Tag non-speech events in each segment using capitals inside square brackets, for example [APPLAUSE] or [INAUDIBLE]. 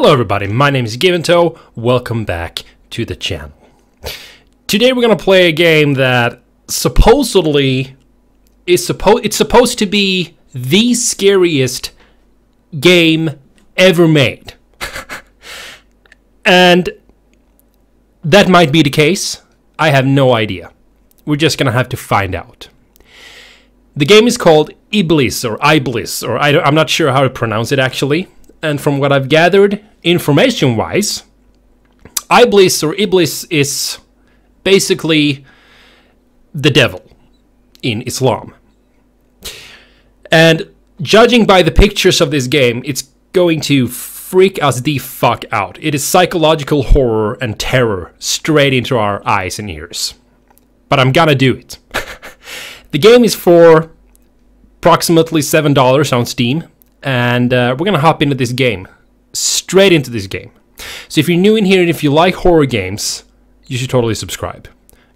Hello everybody, my name is Giventoe, welcome back to the channel. Today we're gonna play a game that supposedly is supposed it's supposed to be the scariest game ever made. [LAUGHS] and that might be the case. I have no idea. We're just gonna have to find out. The game is called Iblis or Iblis, or I am not sure how to pronounce it actually. And from what I've gathered, information wise, Iblis or Iblis is basically the devil in Islam. And judging by the pictures of this game, it's going to freak us the fuck out. It is psychological horror and terror straight into our eyes and ears. But I'm gonna do it. [LAUGHS] the game is for approximately $7 on Steam, and uh, we're gonna hop into this game. Straight into this game. So if you're new in here and if you like horror games, you should totally subscribe.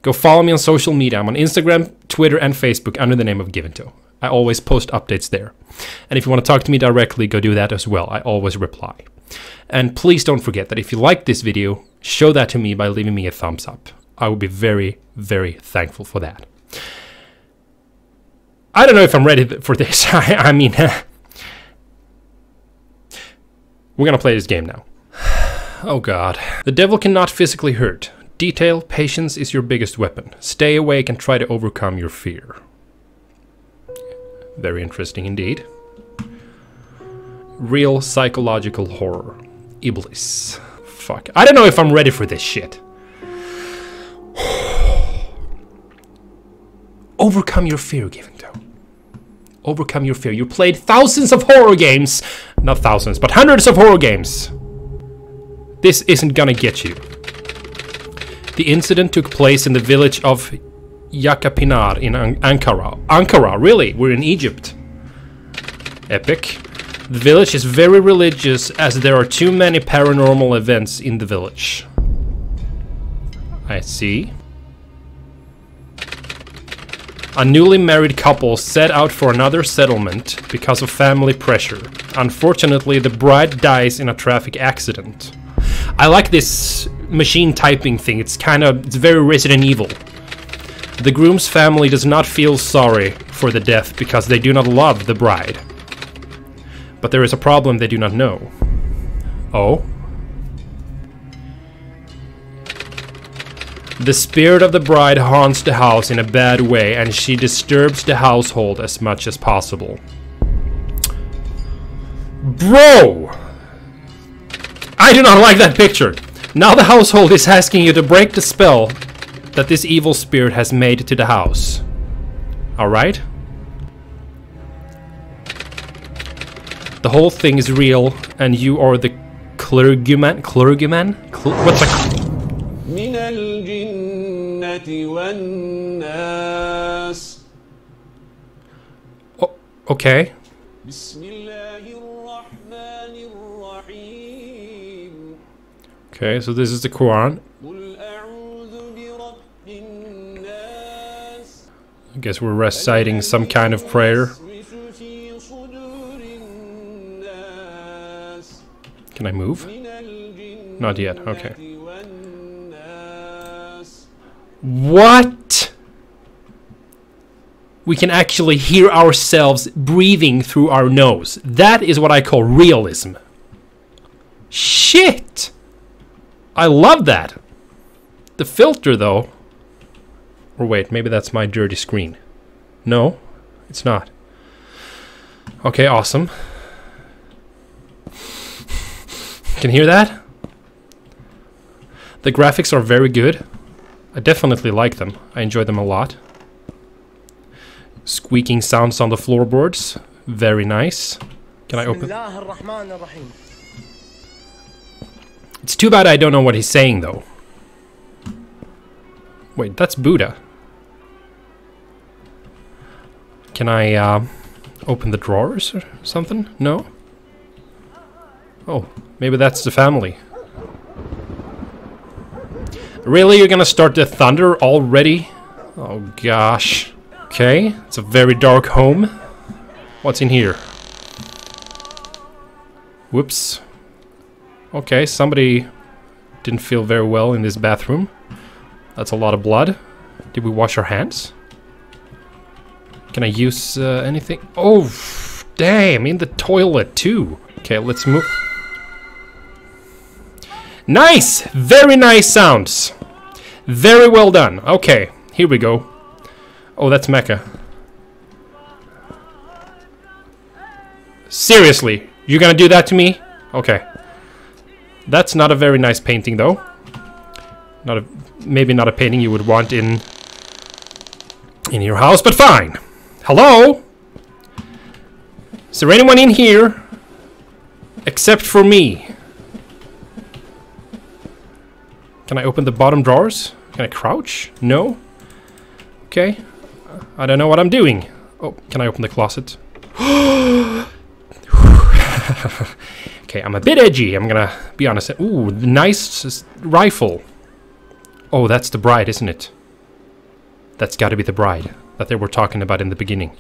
Go follow me on social media. I'm on Instagram, Twitter, and Facebook under the name of Giventoe. I always post updates there. And if you want to talk to me directly, go do that as well. I always reply. And please don't forget that if you like this video, show that to me by leaving me a thumbs up. I would be very, very thankful for that. I don't know if I'm ready for this. [LAUGHS] I, I mean, [LAUGHS] we're gonna play this game now. [SIGHS] Oh god. The devil cannot physically hurt. Detail, patience is your biggest weapon. Stay awake and try to overcome your fear. Very interesting indeed. Real psychological horror. Iblis. Fuck. I don't know if I'm ready for this shit. [SIGHS] Overcome your fear, Giventoe. Overcome your fear. You played thousands of horror games. Not thousands, but hundreds of horror games. This isn't gonna get you. The incident took place in the village of Yakapinar in An Ankara. Ankara, really? We're in Egypt. Epic. The village is very religious as there are too many paranormal events in the village. I see. A newly married couple set out for another settlement because of family pressure. Unfortunately, the bride dies in a traffic accident. I like this machine typing thing. It's kind of, it's very Resident Evil. The groom's family does not feel sorry for the death because they do not love the bride. But there is a problem they do not know. Oh? The spirit of the bride haunts the house in a bad way and she disturbs the household as much as possible. Bro! I do not like that picture. Now the household is asking you to break the spell that this evil spirit has made to the house. Alright? The whole thing is real and you are the clergyman? Clergyman? Cl what's the... من الجنة والناس Oh, okay. بسم الله الرحمن الرحيم Okay, so this is the Quran. قل أعوذ برب الناس I guess we're reciting some kind of prayer. يوسوس في صدور الناس Can I move? من الجنة Not yet, okay. What? We can actually hear ourselves breathing through our nose. That is what I call realism. Shit! I love that. The filter, though. Or wait, maybe that's my dirty screen. No, it's not. Okay, awesome. Can hear that? The graphics are very good. I definitely like them. I enjoy them a lot. Squeaking sounds on the floorboards. Very nice. Can I open? It's too bad I don't know what he's saying, though. Wait, that's Buddha. Can I uh, open the drawers or something? No? Oh, maybe that's the family. Really? You're gonna start the thunder already? Oh gosh. Okay, it's a very dark home. What's in here? Whoops. Okay, somebody didn't feel very well in this bathroom. That's a lot of blood. Did we wash our hands? Can I use uh, anything? Oh, damn, in the toilet too. Okay, let's move. Nice! Very nice sounds. Very well done. Okay, here we go. Oh, that's Mecca. Seriously, you're gonna do that to me? Okay. That's not a very nice painting, though. Not a, maybe not a painting you would want in in your house, but fine. Hello? Is there anyone in here? Except for me. Can I open the bottom drawers? Can I crouch? No? Okay. I don't know what I'm doing. Oh, can I open the closet? [GASPS] okay, I'm a bit edgy, I'm gonna be honest. Ooh, nice rifle. Oh, that's the bride, isn't it? That's gotta be the bride that they were talking about in the beginning.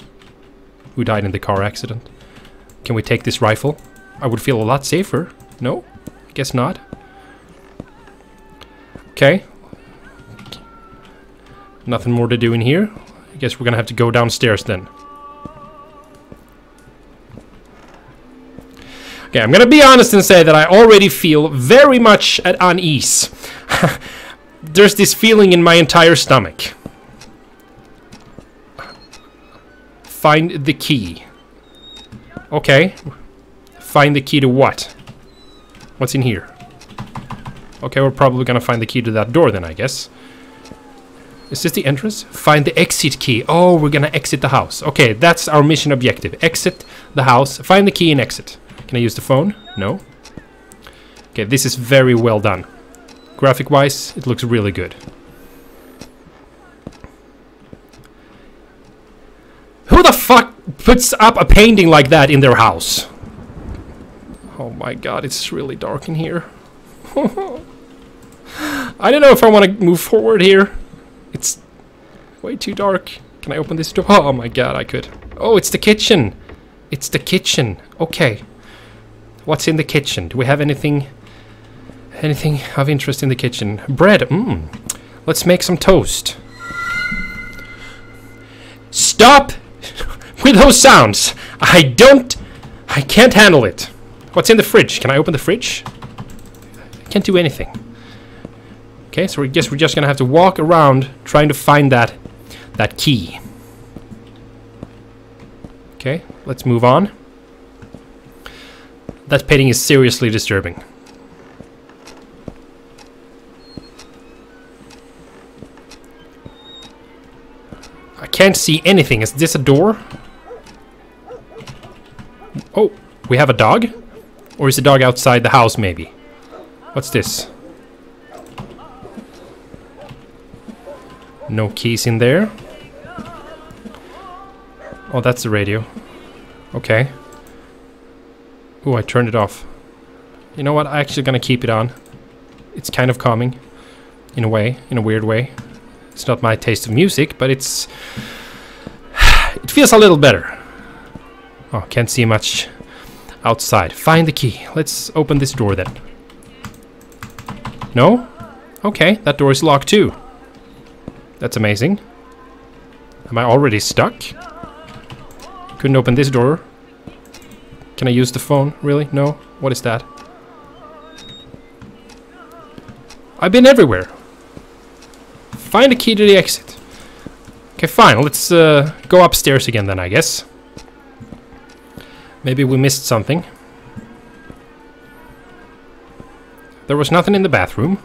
Who died in the car accident. Can we take this rifle? I would feel a lot safer. No? Guess not. Okay. Nothing more to do in here. I guess we're gonna have to go downstairs then. Okay, I'm gonna be honest and say that I already feel very much at unease. [LAUGHS] There's this feeling in my entire stomach. Find the key. Okay. Find the key to what? What's in here? Okay, we're probably gonna find the key to that door then, I guess. Is this the entrance? Find the exit key. Oh, we're gonna exit the house. Okay, that's our mission objective. Exit the house, find the key and exit. Can I use the phone? No. Okay, this is very well done. Graphic-wise, it looks really good. Who the fuck puts up a painting like that in their house? Oh my god, it's really dark in here. [LAUGHS] I don't know if I want to move forward here. It's way too dark. Can I open this door? Oh my god, I could. Oh, it's the kitchen. It's the kitchen. Okay. What's in the kitchen? Do we have anything anything of interest in the kitchen? Bread. Mmm. Let's make some toast. Stop [LAUGHS] with those sounds. I don't I can't handle it. What's in the fridge? Can I open the fridge? I can't do anything. Okay, so I guess we're just gonna have to walk around trying to find that that key. Okay, let's move on. That painting is seriously disturbing. I can't see anything. Is this a door? Oh, we have a dog? Or is the dog outside the house, maybe? What's this? No keys in there. Oh, that's the radio. Okay. Oh, I turned it off. You know what? I'm actually gonna keep it on. It's kind of calming. In a way. In a weird way. It's not my taste of music, but it's... [SIGHS] it feels a little better. Oh, can't see much outside. Find the key. Let's open this door then. No? Okay, that door is locked too. That's amazing. Am I already stuck? Couldn't open this door. Can I use the phone? Really? No? What is that? I've been everywhere. Find the key to the exit. Okay, fine. Let's uh, go upstairs again then, I guess. Maybe we missed something. There was nothing in the bathroom.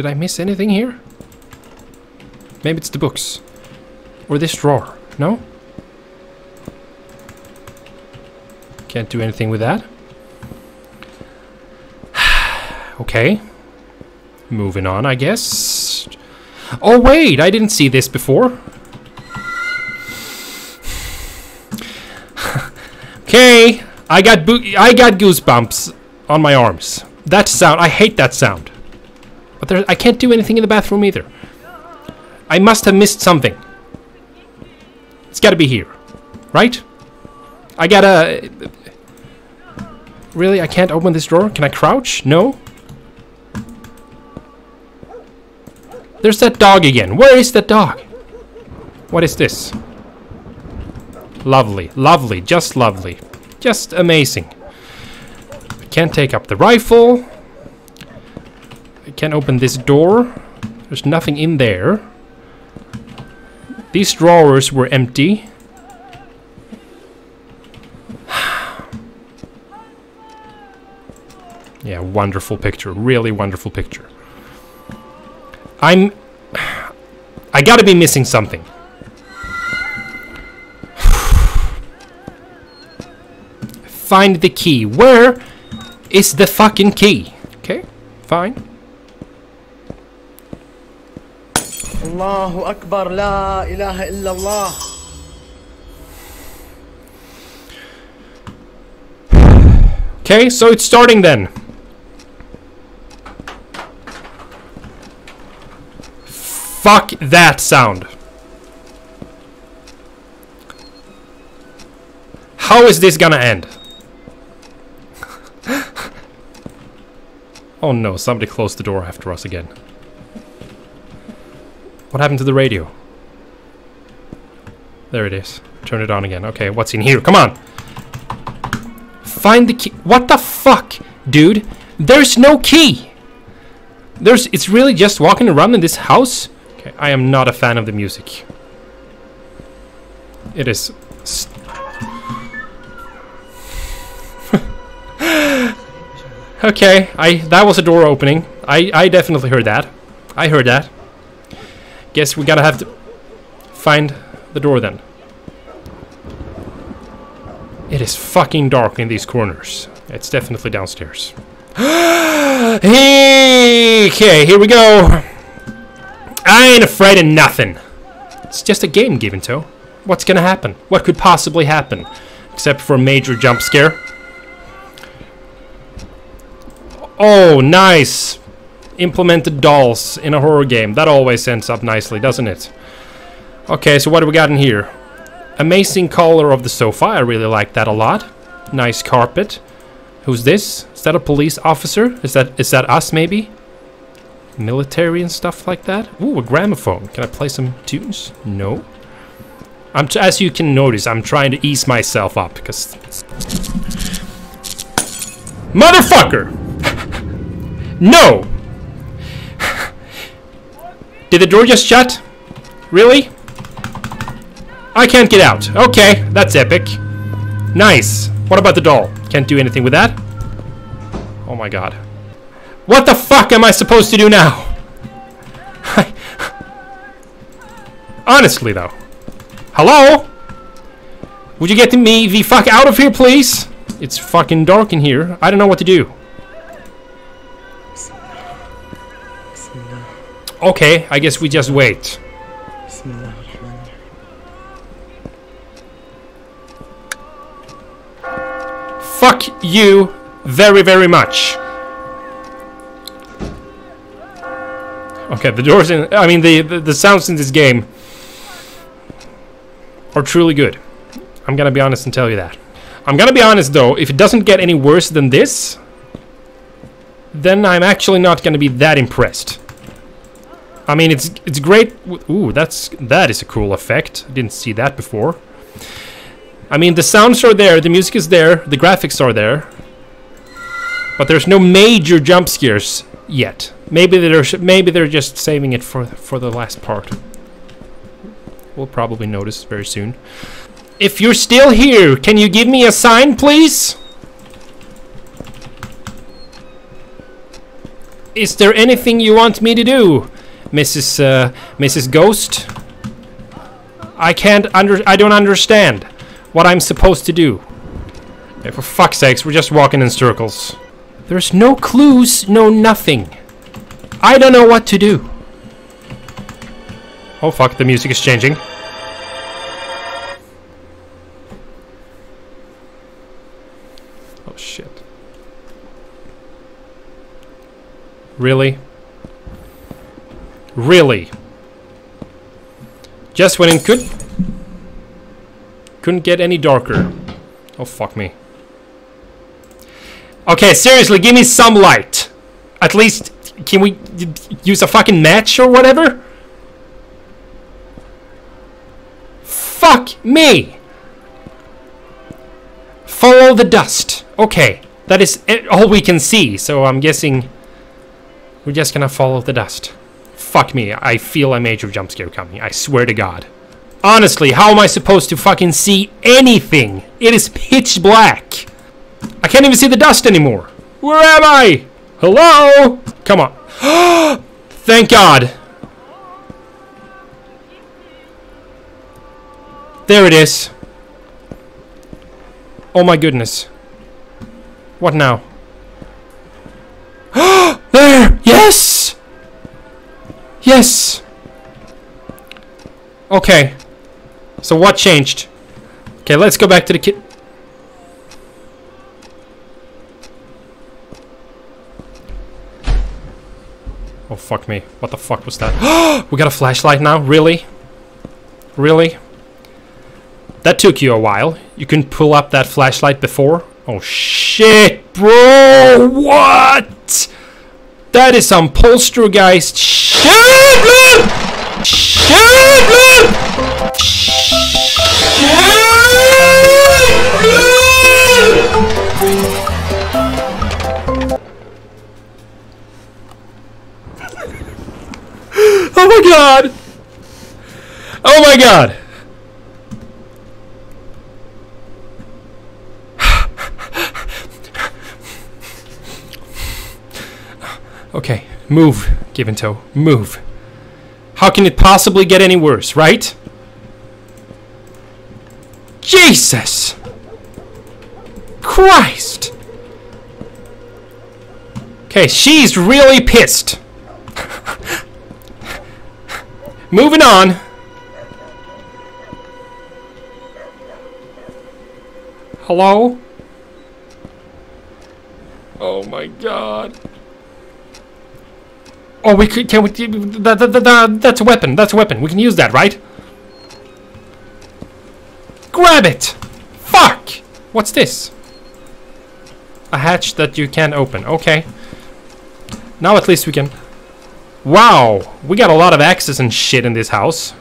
Did I miss anything here? Maybe it's the books. Or this drawer. No? Can't do anything with that. [SIGHS] okay. Moving on, I guess. Oh, wait! I didn't see this before. [SIGHS] okay, I got I got goosebumps on my arms. That sound, I hate that sound. But there, I can't do anything in the bathroom either. I must have missed something. It's got to be here, right? I gotta... Really? I can't open this door? Can I crouch? No? There's that dog again. Where is that dog? What is this? Lovely. Lovely. Just lovely. Just amazing. I can't take up the rifle. I can't open this door. There's nothing in there. These drawers were empty. [SIGHS] yeah, wonderful picture. Really wonderful picture. I'm... [SIGHS] I gotta be missing something. [SIGHS] Find the key. Where is the fucking key? Okay, fine. الله أكبر لا إله إلا الله Okay, so it's starting then. Fuck that sound. How is this gonna end? [LAUGHS] oh no, somebody closed the door after us again. What happened to the radio? There it is. Turn it on again. Okay, what's in here? Come on! Find the key. What the fuck, dude? There's no key. There's. It's really just walking around in this house. Okay, I am not a fan of the music. It is. [LAUGHS] okay, I. That was a door opening. I. I definitely heard that. I heard that. Guess we gotta have to find the door then. It is fucking dark in these corners. It's definitely downstairs. [GASPS] okay, here we go. I ain't afraid of nothing. It's just a game, Giventoe. What's gonna happen? What could possibly happen? Except for a major jump scare. Oh, nice. Implemented dolls in a horror game. That always ends up nicely, doesn't it? Okay, so what do we got in here? Amazing color of the sofa. I really like that a lot. Nice carpet. Who's this? Is that a police officer? Is that is that us maybe? Military and stuff like that. Ooh, a gramophone. Can I play some tunes? No. I'm as you can notice, I'm trying to ease myself up because Motherfucker! [LAUGHS] no! Did the door just shut? Really? I can't get out. Okay, that's epic. Nice. What about the doll? Can't do anything with that? Oh my god. What the fuck am I supposed to do now? [LAUGHS] Honestly, though. Hello? Would you get me the fuck out of here, please? It's fucking dark in here. I don't know what to do. Okay, I guess we just wait. Fuck you very, very much. Okay, the doors in... I mean, the, the, the sounds in this game are truly good. I'm gonna be honest and tell you that. I'm gonna be honest, though. If it doesn't get any worse than this, then I'm actually not gonna be that impressed. I mean, it's it's great. Ooh, that's that is a cool effect. I didn't see that before. I mean, the sounds are there, the music is there, the graphics are there, but there's no major jump scares yet. Maybe they're maybe they're just saving it for for the last part. We'll probably notice very soon. If you're still here, can you give me a sign, please? Is there anything you want me to do, Mrs. Uh, Mrs. Ghost? I can't under I don't understand what I'm supposed to do. Okay, for fuck's sakes, we're just walking in circles. There's no clues, no nothing. I don't know what to do. Oh fuck, the music is changing. Oh shit. Really? Really? Just when it could couldn't get any darker. Oh, fuck me. Okay, seriously, give me some light. At least, can we use a fucking match or whatever? Fuck me! Follow the dust. Okay, that is all we can see, so I'm guessing we're just gonna follow the dust. Fuck me, I feel a major jump scare coming, I swear to god. Honestly, how am I supposed to fucking see anything? It is pitch black. I can't even see the dust anymore. Where am I? Hello? Come on. [GASPS] Thank God. There it is. Oh my goodness. What now? [GASPS] there! Yes! Yes! Okay. So what changed? Okay, let's go back to the kit. Oh, fuck me. What the fuck was that? [GASPS] we got a flashlight now? Really? Really? That took you a while. You can pull up that flashlight before? Oh, shit, bro! What? That is some poltergeist shit! Shit! Oh my god! Oh my god! Okay, move, Giventoe, move. How can it possibly get any worse, right? Jesus! Christ! Okay, she's really pissed. [LAUGHS] Moving on. Hello? Oh my god. Oh, we could. Can we? That, that, that, that, that's a weapon. That's a weapon. We can use that, right? Grab it! Fuck! What's this? A hatch that you can open. Okay. Now at least we can. Wow, we got a lot of axes and shit in this house.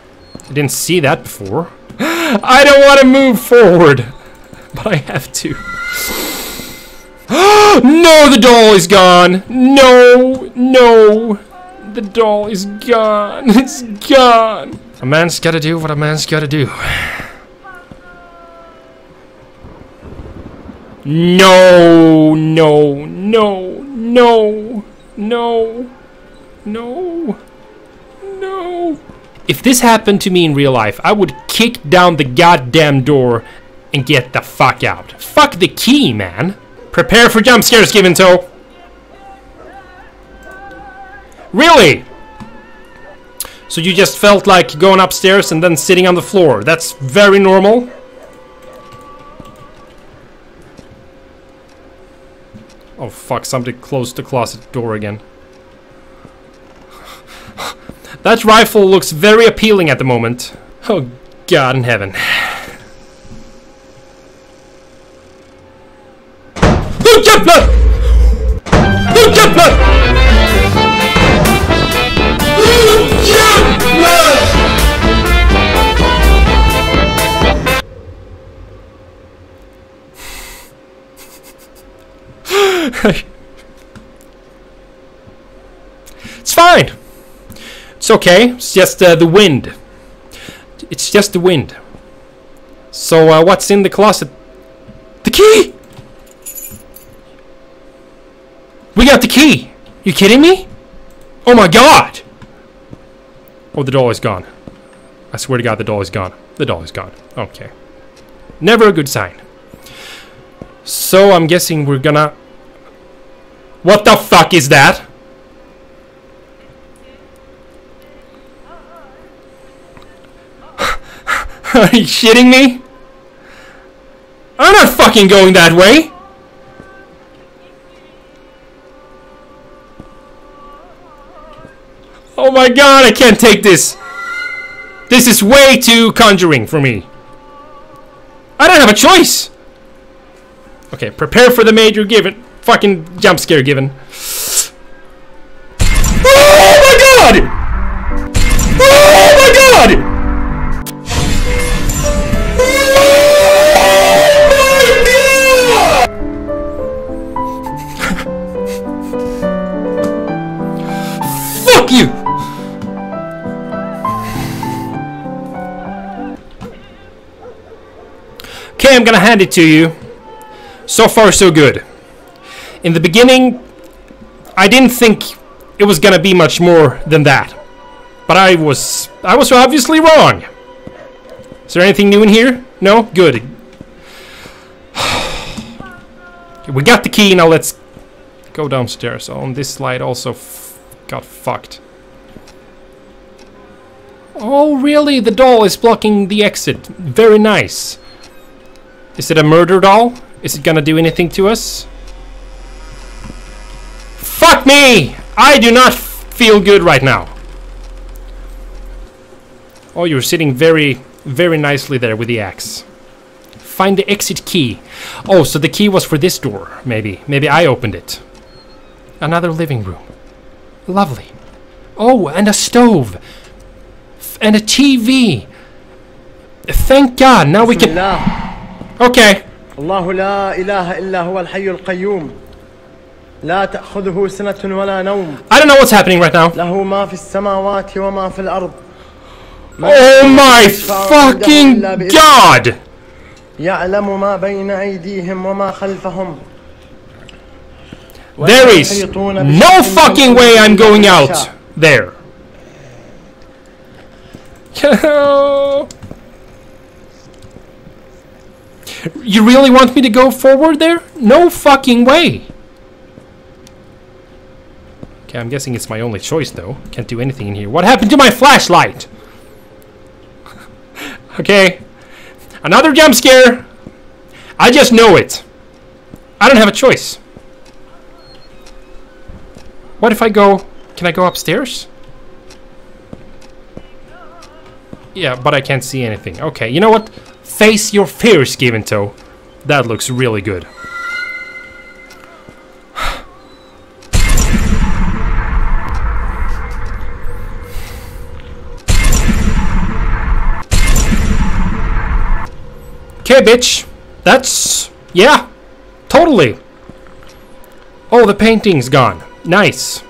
I didn't see that before. [GASPS] I don't want to move forward, [LAUGHS] but I have to. [GASPS] no, the doll is gone. No, no, the doll is gone. [LAUGHS] It's gone. A man's got to do what a man's got to do. No, no, no, no, no. No. No. If this happened to me in real life, I would kick down the goddamn door and get the fuck out. Fuck the key, man. Prepare for jump scares, Giventoe. Really? So you just felt like going upstairs and then sitting on the floor. That's very normal. Oh fuck, somebody closed the closet door again. [LAUGHS] That rifle looks very appealing at the moment. Oh, God in heaven. It's fine. It's okay. It's just uh, the wind. It's just the wind. So, uh, what's in the closet? The key! We got the key! You kidding me? Oh my god! Oh, the doll is gone. I swear to god, the doll is gone. The doll is gone. Okay. Never a good sign. So, I'm guessing we're gonna... What the fuck is that? [LAUGHS] Are you shitting me? I'm not fucking going that way! Oh my god, I can't take this! This is way too conjuring for me. I don't have a choice! Okay, prepare for the major given. Fucking jump scare given. Oh my god! Oh my god! My [LAUGHS] god! Fuck you! Okay, I'm gonna hand it to you. So far, so good. In the beginning, I didn't think it was gonna be much more than that. But I was I was obviously wrong. Is there anything new in here? No? Good. [SIGHS] We got the key, now let's go downstairs. Oh, this slide also got fucked. Oh, really? The doll is blocking the exit. Very nice. Is it a murder doll? Is it gonna do anything to us? Fuck me! I do not feel good right now. Oh, you're sitting very, very nicely there with the axe. Find the exit key. Oh, so the key was for this door, maybe. Maybe I opened it. Another living room. Lovely. Oh, and a stove. F- and a TV. Thank God, now we بسم can... الله Okay. الله لا إله إلا هو الحي القيوم لا تأخذه سنة ولا نوم I don't know what's happening right now. له ما في السماوات وما في الأرض Oh my fucking god! يعلم ما بين أيديهم وما خلفهم There is no fucking way I'm going out there. [LAUGHS] you really want me to go forward there? No fucking way. Okay, I'm guessing it's my only choice though. Can't do anything in here. What happened to my flashlight? [LAUGHS] okay. Another jump scare. I just know it. I don't have a choice. What if I go... Can I go upstairs? Yeah, but I can't see anything. Okay, you know what? Face your fears, Giventoe. That looks really good. Okay, bitch. That's... Yeah. Totally. Oh, the painting's gone. Nice.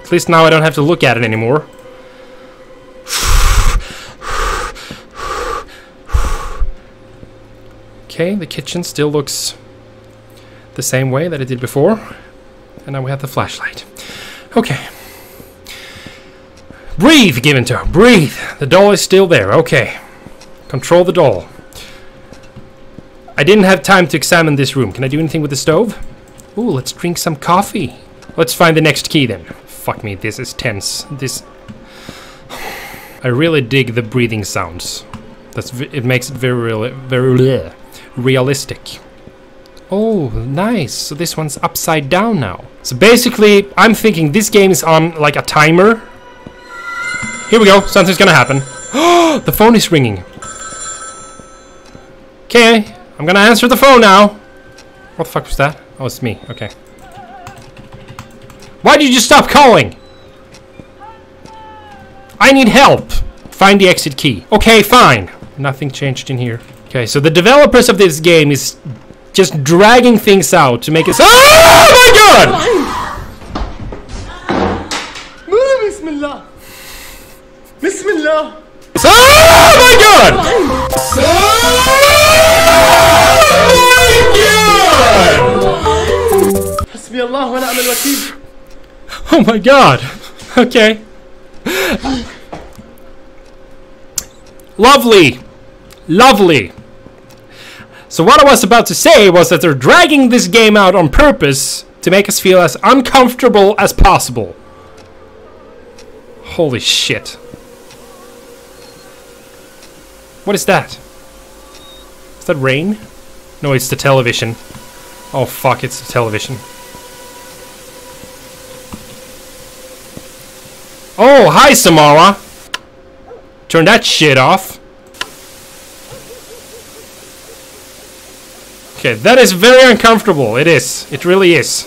At least now I don't have to look at it anymore. Okay, the kitchen still looks the same way that it did before. And now we have the flashlight. Okay. Breathe, Giventoe. Breathe. The doll is still there. Okay. Control the doll. I didn't have time to examine this room. Can I do anything with the stove? Ooh, let's drink some coffee. Let's find the next key then. Fuck me, this is tense. This... [SIGHS] I really dig the breathing sounds. That's it makes it very very realistic. Oh, nice. So this one's upside down now. So basically, I'm thinking this game is on like a timer. Here we go. Something's gonna happen. [GASPS] the phone is ringing. Okay, I'm gonna answer the phone now. What the fuck was that? Oh, it's me. Okay. Why did you stop calling? I need help. Find the exit key. Okay, fine. Nothing changed in here. Okay, so the developers of this game is just dragging things out to make it- OH MY GOD! Bismillah! Bismillah! Oh my god! حسبي الله ونعم الوكيل Oh my god. Okay. Lovely. Lovely. So what I was about to say was that they're dragging this game out on purpose to make us feel as uncomfortable as possible. Holy shit. What is that? Is that rain? No, it's the television. Oh fuck, it's the television. Oh, hi, Samara. Turn that shit off. Okay, that is very uncomfortable. It is. It really is.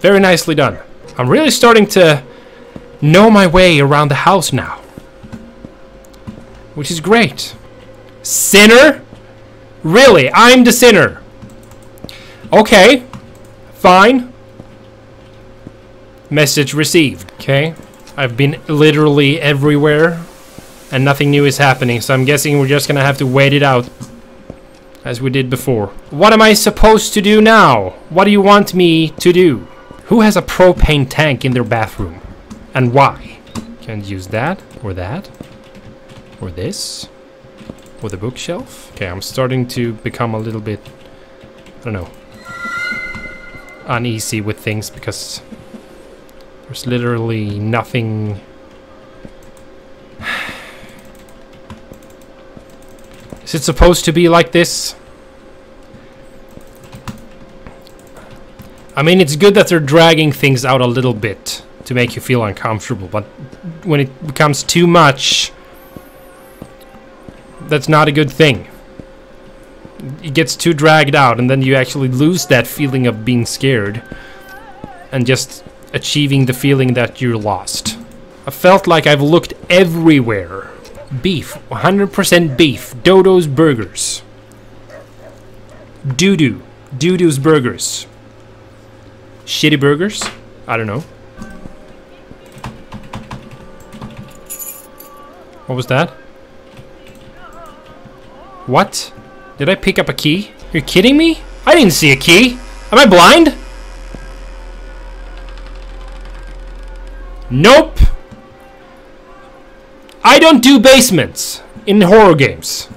Very nicely done. I'm really starting to know my way around the house now. Which is great. Sinner? Really? I'm the sinner. Okay. Fine. Message received. Okay. I've been literally everywhere and nothing new is happening, so I'm guessing we're just gonna have to wait it out as we did before. What am I supposed to do now? What do you want me to do? Who has a propane tank in their bathroom? And why? Can't use that, or that, or this, or the bookshelf. Okay, I'm starting to become a little bit, I don't know, uneasy with things because there's literally nothing Is it supposed to be like this? I mean, it's good that they're dragging things out a little bit to make you feel uncomfortable, but when it becomes too much, that's not a good thing. It gets too dragged out, and then you actually lose that feeling of being scared and just achieving the feeling that you're lost. I felt like I've looked everywhere Beef, 100% beef. Dodo's Burgers. Doo-doo. Doo-doo's Burgers. Shitty burgers? I don't know. What was that? What? Did I pick up a key? You're kidding me? I didn't see a key. Am I blind? Nope. I don't do basements in horror games. [LAUGHS]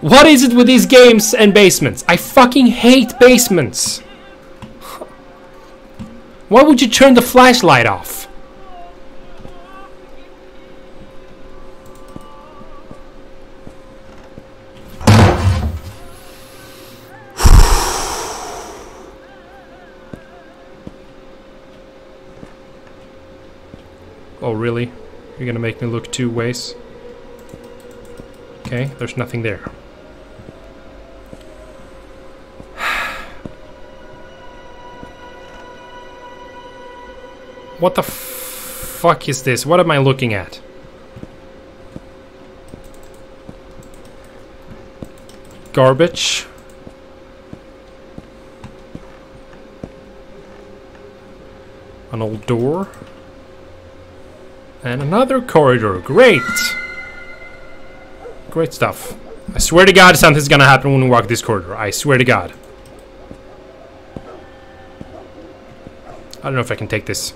what is it with these games and basements? I fucking hate basements. Why would you turn the flashlight off? Really? You're gonna make me look two ways? Okay, there's nothing there. [SIGHS] what the fuck is this? What am I looking at? Garbage. An old door. And another corridor. Great! Great stuff. I swear to God something's gonna happen when we walk this corridor. I swear to God. I don't know if I can take this.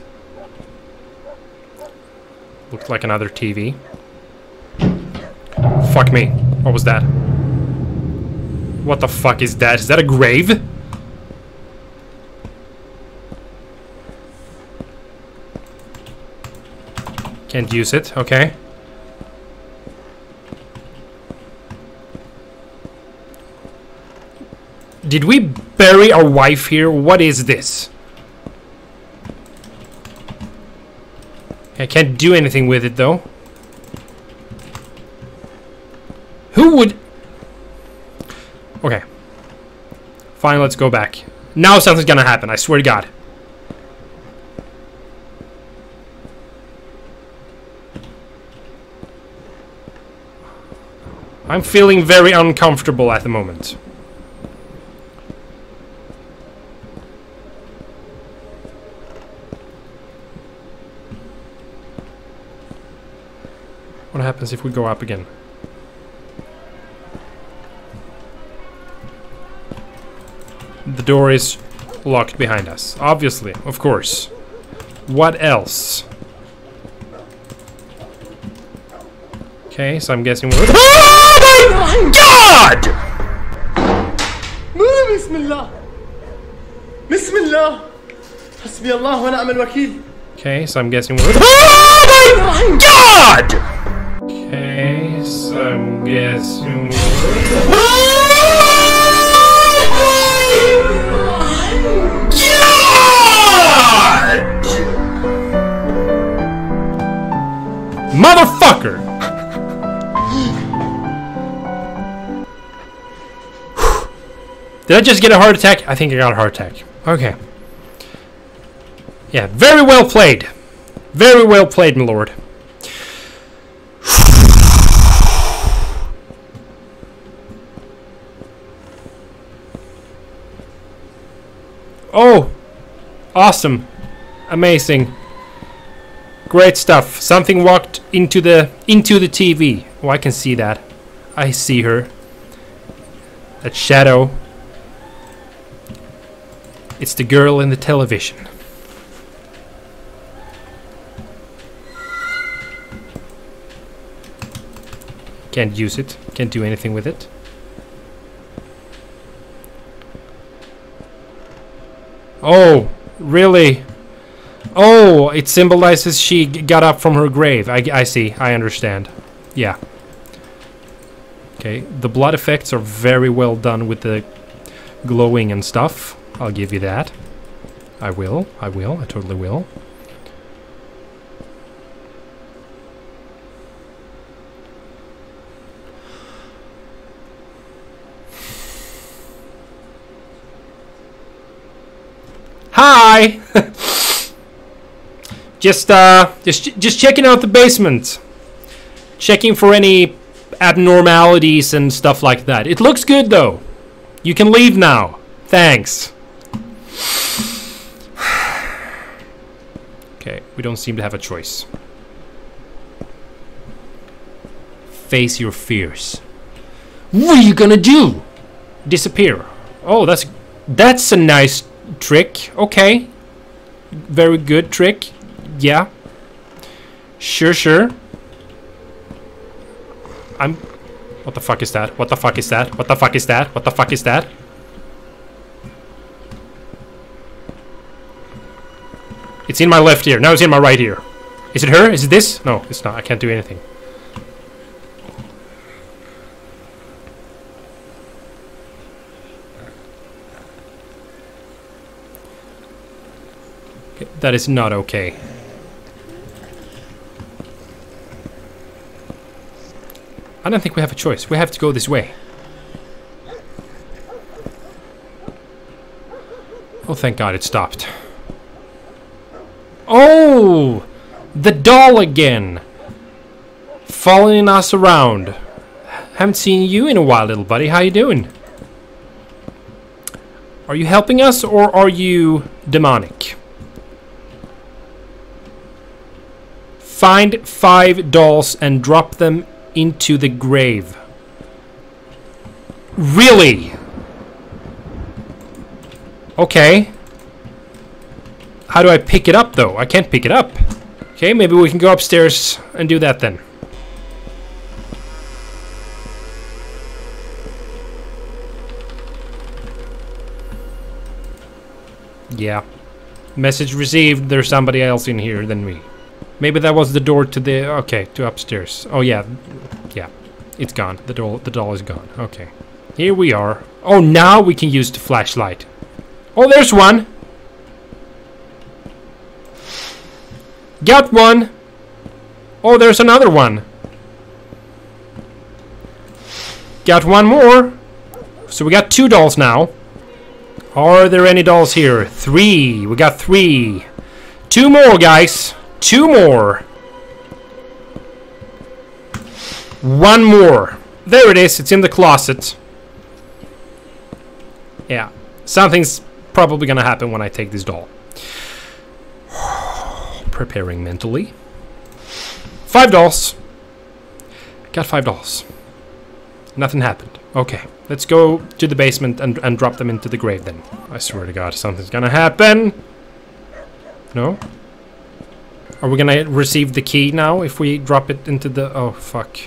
Looks like another TV. Fuck me. What was that? What the fuck is that? Is that a grave? Can't use it, okay. Did we bury our wife here? What is this? I can't do anything with it though. Who would... Okay. Fine, let's go back. Now something's gonna happen, I swear to God. I'm feeling very uncomfortable at the moment. What happens if we go up again? The door is locked behind us. Obviously, of course. What else? Okay, so I'm guessing we're... Oh my god! بسم الله بسم الله حسبي الله ونعم الوكيل Okay, so I'm guessing we're... Oh my god! Okay, so I'm guessing we're... God! Motherfucker! Did I just get a heart attack? I think I got a heart attack. Okay. Yeah, very well played. Very well played, my lord. Oh! Awesome. Amazing. Great stuff. Something walked into the into the TV. Oh, I can see that. I see her. That shadow. It's the girl in the television. Can't use it. Can't do anything with it. Oh, really? Oh, it symbolizes she got up from her grave. I, I see. I understand. Yeah. Okay, the blood effects are very well done with the glowing and stuff. I'll give you that. I will. I will. I totally will. Hi. [LAUGHS] just uh just just checking out the basement. Checking for any abnormalities and stuff like that. It looks good though. You can leave now. Thanks. Okay, we don't seem to have a choice. Face your fears. What are you gonna do? Disappear. Oh, that's that's a nice trick. Okay. Very good trick. Yeah. Sure, sure. I'm What the fuck is that? What the fuck is that? What the fuck is that? What the fuck is that? It's in my left ear. Now it's in my right ear. Is it her? Is it this? No, it's not. I can't do anything. That is not okay. I don't think we have a choice. We have to go this way. Oh, thank God it stopped. Oh! The doll again! Following us around. Haven't seen you in a while, little buddy. How you doing? Are you helping us or are you demonic? Find five dolls and drop them into the grave. Really? Okay. How do I pick it up, though? I can't pick it up. Okay, maybe we can go upstairs and do that then. Yeah. Message received. There's somebody else in here than me. Maybe that was the door to the... Okay, to upstairs. Oh, yeah. Yeah. It's gone. The doll, the doll is gone. Okay. Here we are. Oh, now we can use the flashlight. Oh, there's one. Got one. Oh, there's another one. Got one more. So we got two dolls now. Are there any dolls here? Three. We got three. Two more, guys. Two more. One more. There it is. It's in the closet. Yeah. Something's probably gonna happen when I take this doll. Preparing mentally. Five dolls. Got five dolls. Nothing happened. Okay. Let's go to the basement and, and drop them into the grave then. I swear to God, something's gonna happen. No? Are we gonna receive the key now if we drop it into the... Oh, fuck.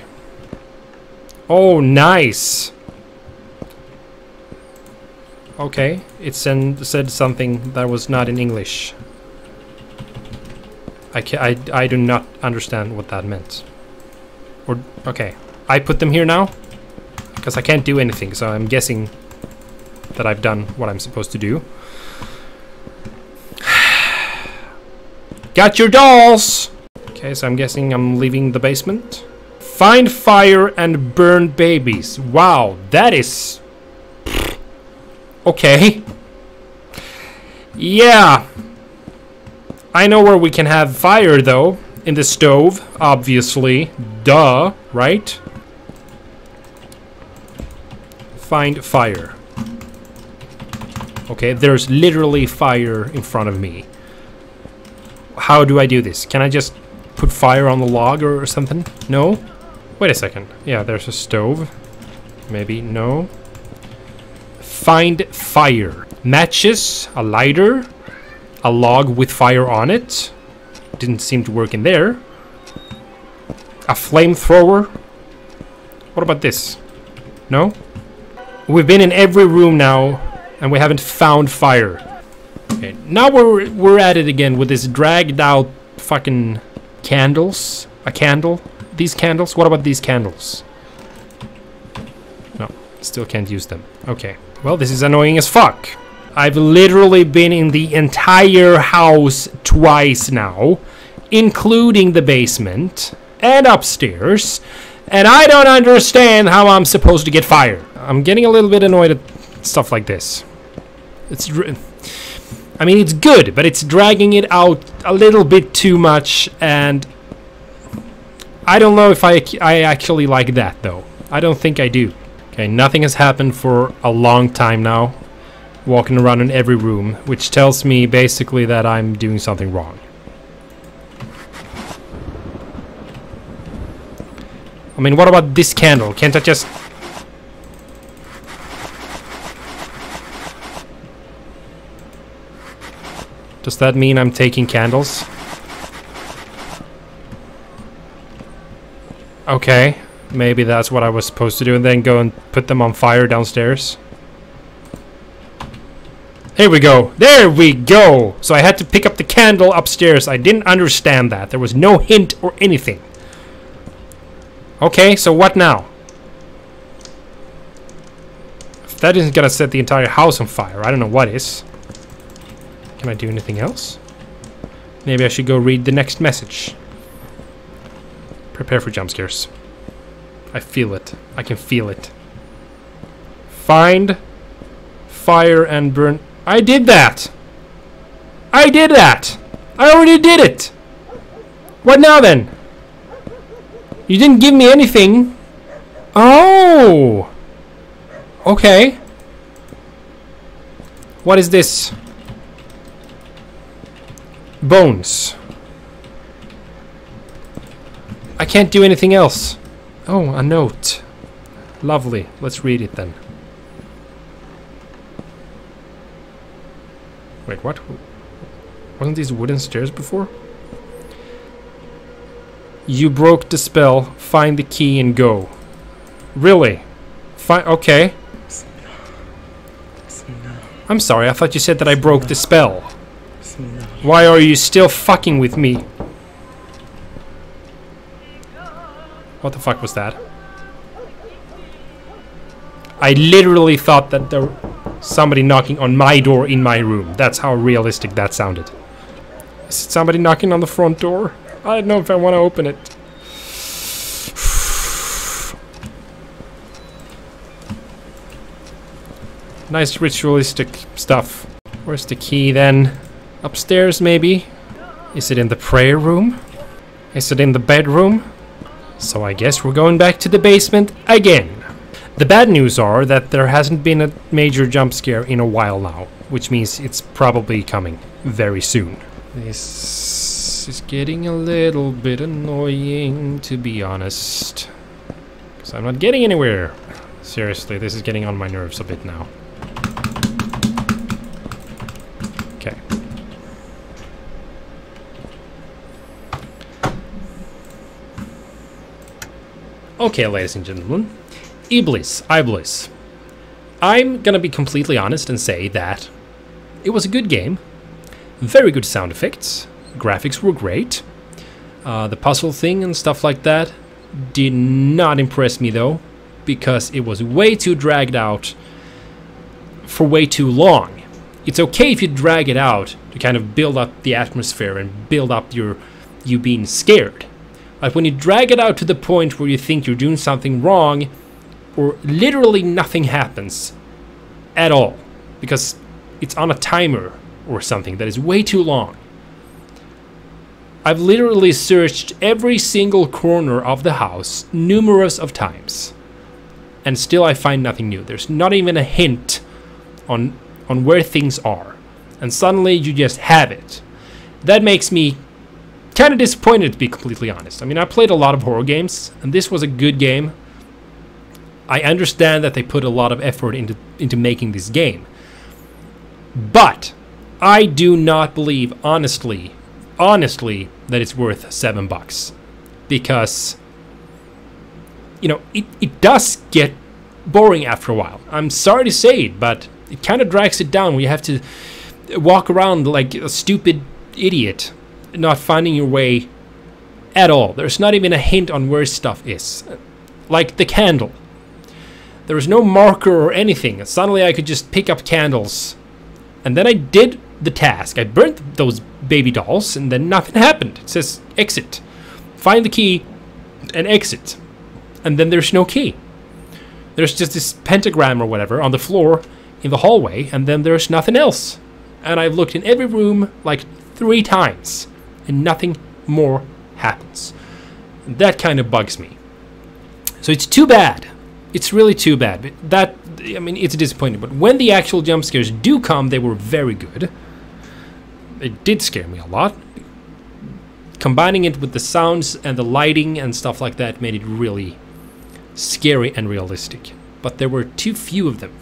Oh, nice! Okay, it send, said something that was not in English. I, ca I, I do not understand what that meant. Or, okay. I put them here now? Because I can't do anything, so I'm guessing that I've done what I'm supposed to do. [SIGHS] Got your dolls! Okay, so I'm guessing I'm leaving the basement. Find fire and burn babies. Wow, that is... Okay. Yeah. I know where we can have fire, though. In the stove, obviously. Duh, right? Find fire. Okay, there's literally fire in front of me. How do I do this? Can I just put fire on the log or something? No? Wait a second. Yeah, there's a stove. Maybe. No. Find fire. Matches, a lighter, a log with fire on it. Didn't seem to work in there. A flamethrower. What about this? No? We've been in every room now, and we haven't found fire. Okay, now we're we're at it again with this dragged out fucking candles. A candle. These candles. What about these candles? No, still can't use them. Okay. Well, this is annoying as fuck. I've literally been in the entire house twice now, including the basement and upstairs, and I don't understand how I'm supposed to get fired. I'm getting a little bit annoyed at stuff like this. It's I mean, it's good, but it's dragging it out a little bit too much, and I don't know if I, I actually like that, though. I don't think I do. Okay, nothing has happened for a long time now. Walking around in every room, which tells me basically that I'm doing something wrong. I mean, what about this candle? Can't I just... Does that mean I'm taking candles? Okay, maybe that's what I was supposed to do and then go and put them on fire downstairs. Here we go. There we go. So I had to pick up the candle upstairs. I didn't understand that. There was no hint or anything. Okay, so what now? If that isn't gonna set the entire house on fire, I don't know what is. Can I do anything else? Maybe I should go read the next message. Prepare for jump scares. I feel it. I can feel it. Find fire and burn. I did that! I did that! I already did it! What now then? You didn't give me anything. Oh! Okay. What is this? Bones. I can't do anything else. Oh, a note. Lovely. Let's read it then. Wait, what? Wasn't these wooden stairs before? You broke the spell. Find the key and go. Really? Fine. Okay. I'm sorry. I thought you said that I broke the spell. Why are you still fucking with me? What the fuck was that? I literally thought that there somebody knocking on my door in my room. That's how realistic that sounded. Is it somebody knocking on the front door? I don't know if I want to open it. [SIGHS] nice ritualistic stuff. Where's the key then? Upstairs maybe? Is it in the prayer room? Is it in the bedroom? So I guess we're going back to the basement again. The bad news are that there hasn't been a major jump scare in a while now, which means it's probably coming very soon. This is getting a little bit annoying, to be honest. Because I'm not getting anywhere. Seriously, this is getting on my nerves a bit now. Okay. Okay, ladies and gentlemen. Iblis, Iblis. I'm gonna be completely honest and say that it was a good game. Very good sound effects. Graphics were great. Uh, the puzzle thing and stuff like that did not impress me though, because it was way too dragged out for way too long. It's okay if you drag it out to kind of build up the atmosphere and build up your you being scared. But when you drag it out to the point where you think you're doing something wrong, literally nothing happens at all, because it's on a timer or something that is way too long. I've literally searched every single corner of the house numerous of times. And still I find nothing new. There's not even a hint on on where things are. And suddenly you just have it. That makes me kind of disappointed to be completely honest. I mean, I played a lot of horror games and this was a good game. I understand that they put a lot of effort into into making this game. But I do not believe honestly honestly that it's worth 7 bucks because you know, it, it does get boring after a while. I'm sorry to say it, but it kind of drags it down when you have to walk around like a stupid idiot, not finding your way at all. There's not even a hint on where stuff is. Like the candle. There was no marker or anything. Suddenly I could just pick up candles. And then I did the task. I burnt those baby dolls, and then nothing [LAUGHS] happened. It says exit. Find the key and exit and then there's no key. There's just this pentagram or whatever on the floor in the hallway, and then there's nothing else. And I've looked in every room like three times, and nothing more happens. That kind of bugs me. So it's too bad. It's really too bad. That, I mean, it's disappointing. But when the actual jump scares do come, they were very good. It did scare me a lot. Combining it with the sounds and the lighting and stuff like that made it really scary and realistic. But there were too few of them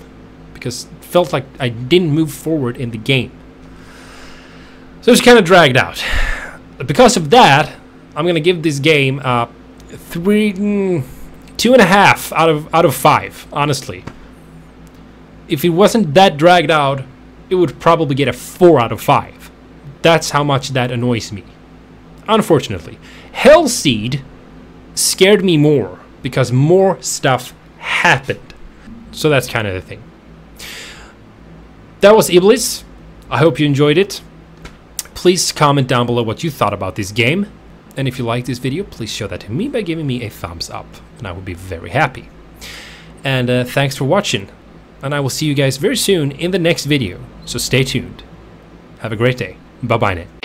because it felt like I didn't move forward in the game. So it's kind of dragged out. Because of that, I'm gonna give this game uh, three, mm, two and a half out of out of five. Honestly, if it wasn't that dragged out, it would probably get a four out of five. That's how much that annoys me. Unfortunately, Hellseed scared me more because more stuff happened. So that's kind of the thing. That was Iblis. I hope you enjoyed it. Please comment down below what you thought about this game. And if you like this video, please show that to me by giving me a thumbs up. And I would be very happy. And uh, thanks for watching. And I will see you guys very soon in the next video. So stay tuned. Have a great day. Bye bye now.